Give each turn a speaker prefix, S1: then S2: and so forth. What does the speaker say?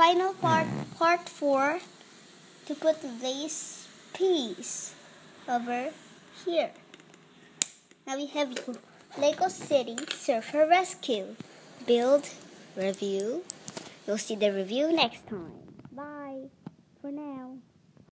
S1: final part, part 4, to put this piece over here. Now we have Lego City Surfer Rescue. Build, review. You'll see the review next time. Bye.